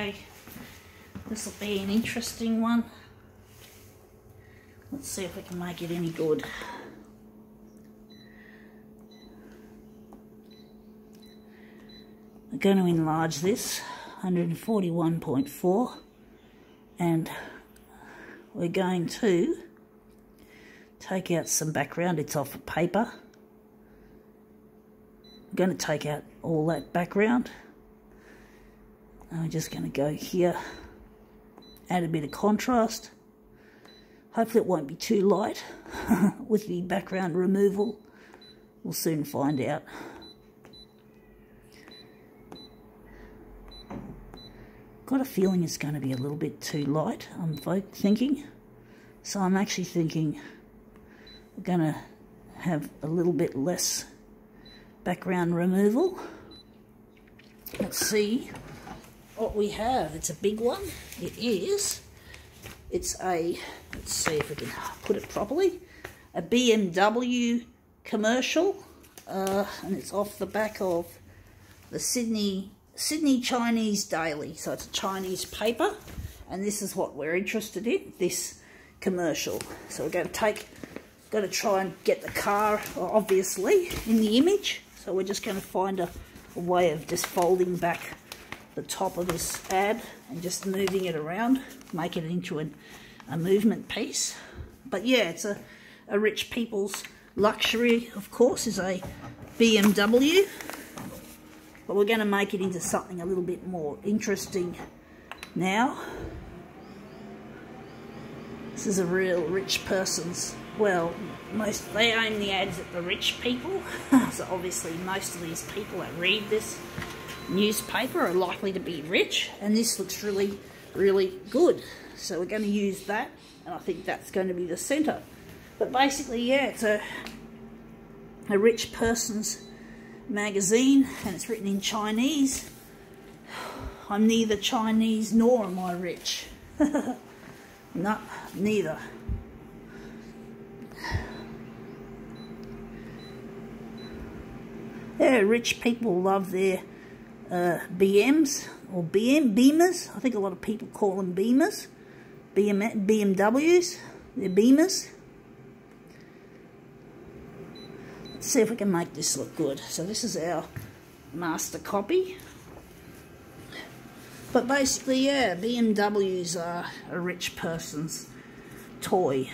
Okay, this will be an interesting one. Let's see if we can make it any good. We're going to enlarge this. 141.4 and we're going to take out some background. It's off of paper. I'm going to take out all that background and we're just going to go here. Add a bit of contrast. Hopefully it won't be too light with the background removal. We'll soon find out. Got a feeling it's going to be a little bit too light, I'm thinking. So I'm actually thinking we're going to have a little bit less background removal. Let's see what we have. It's a big one. It is. It's a, let's see if we can put it properly, a BMW commercial. Uh, and it's off the back of the Sydney Sydney Chinese Daily. So it's a Chinese paper. And this is what we're interested in, this commercial. So we're going to take, going to try and get the car, obviously, in the image. So we're just going to find a, a way of just folding back the top of this ad and just moving it around, make it into an, a movement piece. But yeah, it's a, a rich people's luxury, of course, is a BMW. But we're going to make it into something a little bit more interesting now. This is a real rich person's, well, most they aim the ads at the rich people. so obviously most of these people that read this newspaper are likely to be rich. And this looks really, really good. So we're going to use that. And I think that's going to be the centre. But basically, yeah, it's a, a rich person's magazine and it's written in Chinese. I'm neither Chinese nor am I rich. no, neither. Yeah, rich people love their uh, BMs or BM Beamers. I think a lot of people call them Beamers. BM, BMWs, they're Beamers. Let's see if we can make this look good. So this is our master copy. But basically, yeah, BMWs are a rich person's toy.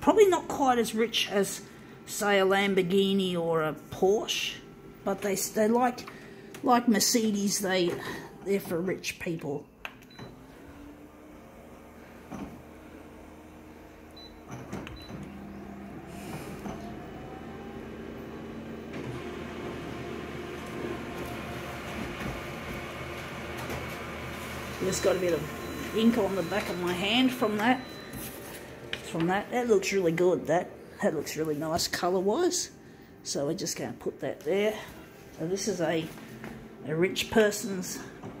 Probably not quite as rich as, say, a Lamborghini or a Porsche. But they, they like, like Mercedes, they, they're for rich people. Just got a bit of ink on the back of my hand from that. From that. That looks really good. That that looks really nice colour-wise. So we're just going to put that there. So this is a, a rich person's,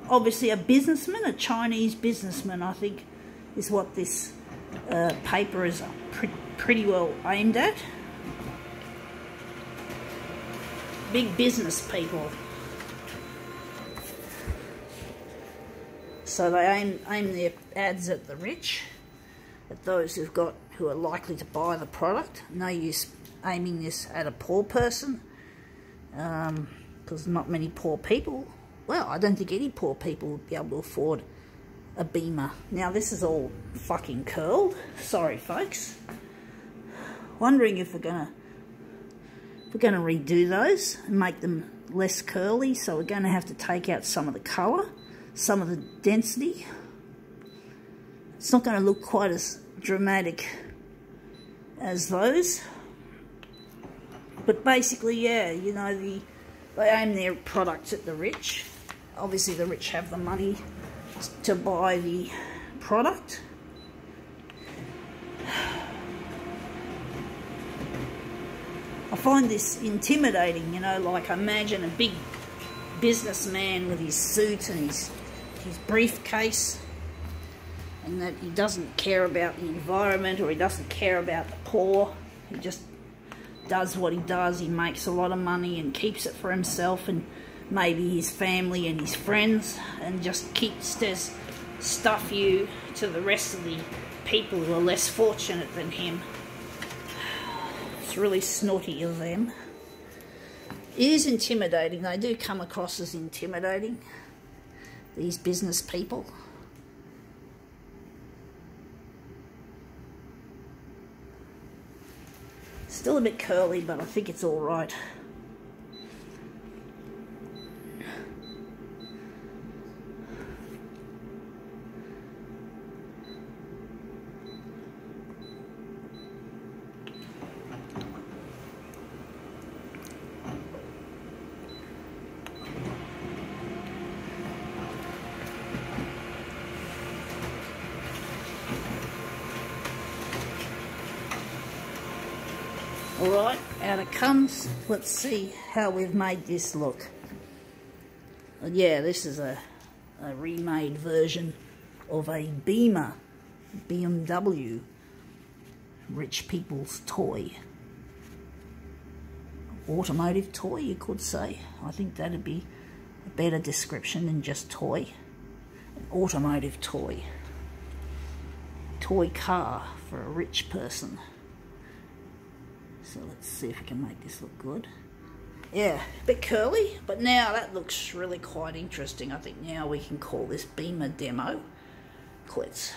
obviously a businessman, a Chinese businessman, I think, is what this uh, paper is pre pretty well aimed at. Big business people. So they aim, aim their ads at the rich, at those who've got who are likely to buy the product. No use aiming this at a poor person, because not many poor people. Well, I don't think any poor people would be able to afford a Beamer. Now this is all fucking curled. Sorry, folks. Wondering if we're gonna if we're gonna redo those and make them less curly. So we're gonna have to take out some of the colour some of the density. It's not going to look quite as dramatic as those. But basically, yeah, you know, the they aim their products at the rich. Obviously, the rich have the money to buy the product. I find this intimidating, you know, like imagine a big businessman with his suit and his his briefcase and that he doesn't care about the environment or he doesn't care about the poor. He just does what he does. He makes a lot of money and keeps it for himself and maybe his family and his friends and just keeps to stuff you to the rest of the people who are less fortunate than him. It's really snotty of them. It is intimidating. They do come across as intimidating, these business people. Still a bit curly, but I think it's all right. Alright, out it comes. Let's see how we've made this look. yeah, this is a, a remade version of a Beamer BMW rich people's toy. Automotive toy, you could say. I think that'd be a better description than just toy. An automotive toy. Toy car for a rich person. So let's see if we can make this look good. Yeah, a bit curly, but now that looks really quite interesting. I think now we can call this Beamer demo quits.